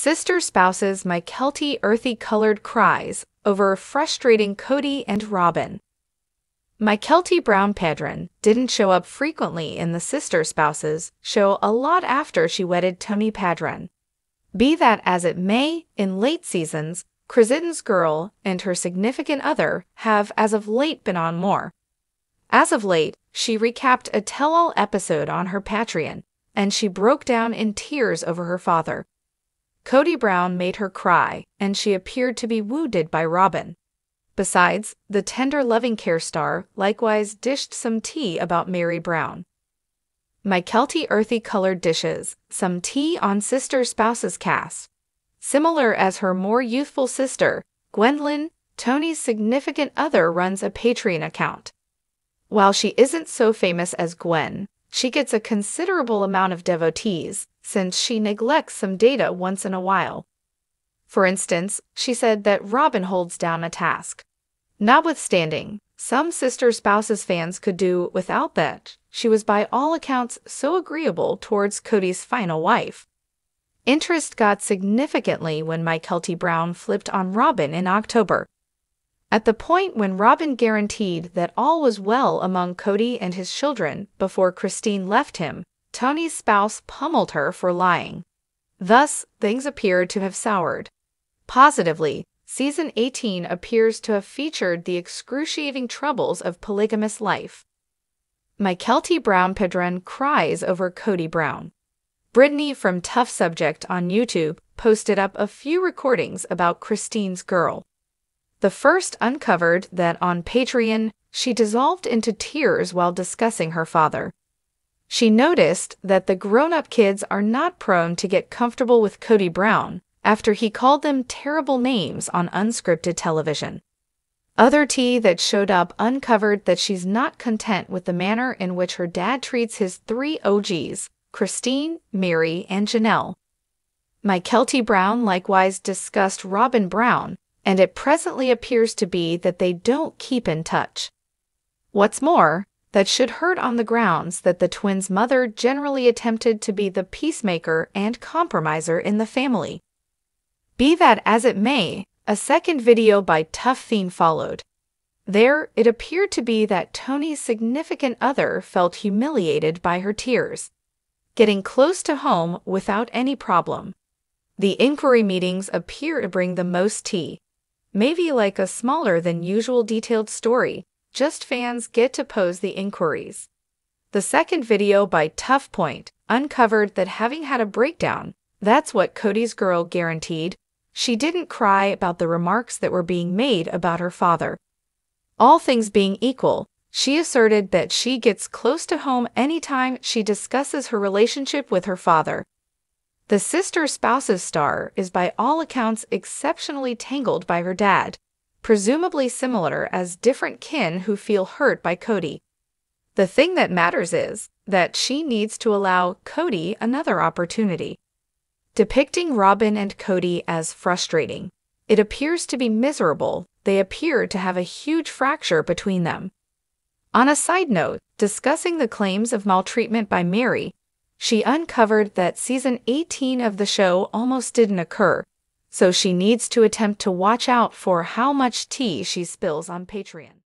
Sister spouses Mykelti earthy colored cries over frustrating Kody and Robyn. My Mykelti Brown Padron didn't show up frequently in the Sister Spouses show a lot after she wedded Tony Padron. Be that as it may, in late seasons, Krasin's girl and her significant other have as of late been on more. As of late, she recapped a tell all episode on her Patreon, and she broke down in tears over her father. Kody Brown made her cry, and she appeared to be wounded by Robyn. Besides, the tender loving care star likewise dished some tea about Mary Brown. Mykelti earthy colored dishes, some tea on sister spouses cast. Similar as her more youthful sister, Gwendlyn, Tony's significant other runs a Patreon account. While she isn't so famous as Gwen, she gets a considerable amount of devotees since she neglects some data once in a while. For instance, she said that Robyn holds down a task. Notwithstanding, some sister spouses fans could do without that. She was by all accounts so agreeable towards Kody's final wife. Interest got significantly when Mykelti Brown flipped on Robyn in October. At the point when Robin guaranteed that all was well among Kody and his children before Christine left him, Tony's spouse pummeled her for lying. Thus, things appeared to have soured. Positively, season 18 appears to have featured the excruciating troubles of polygamous life. Mykelti Brown Padron cries over Kody Brown. Brittany from Tough Subject on YouTube posted up a few recordings about Christine's girl. The first uncovered that on Patreon, she dissolved into tears while discussing her father. She noticed that the grown up kids are not prone to get comfortable with Kody Brown after he called them terrible names on unscripted television. Other tea that showed up uncovered that she's not content with the manner in which her dad treats his three OGs, Christine, Mary, and Janelle. Mykelti Brown likewise discussed Robyn Brown, and it presently appears to be that they don't keep in touch. What's more, that should hurt on the grounds that the twins' mother generally attempted to be the peacemaker and compromiser in the family. Be that as it may, a second video by Tough Fiend followed. There, it appeared to be that Tony's significant other felt humiliated by her tears, getting close to home without any problem. The inquiry meetings appear to bring the most tea, maybe like a smaller than usual detailed story, just fans get to pose the inquiries. The second video by Tough Point uncovered that having had a breakdown, that's what Kody's girl guaranteed, she didn't cry about the remarks that were being made about her father. All things being equal, she asserted that she gets close to home anytime she discusses her relationship with her father. The sister spouse's star is by all accounts exceptionally tangled by her dad, presumably similar as different kin who feel hurt by Kody. The thing that matters is that she needs to allow Kody another opportunity. Depicting Robyn and Kody as frustrating, it appears to be miserable. They appear to have a huge fracture between them. On a side note, discussing the claims of maltreatment by Mary, she uncovered that season 18 of the show almost didn't occur, so she needs to attempt to watch out for how much tea she spills on Patreon.